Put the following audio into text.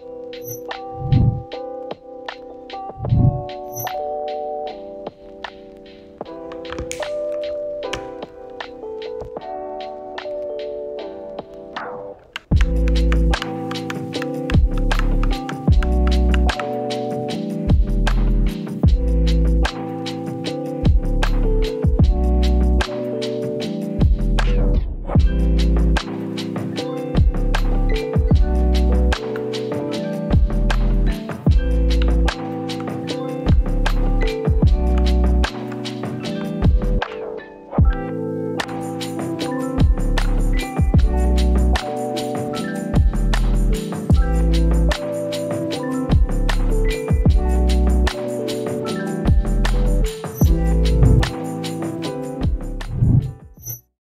Bye.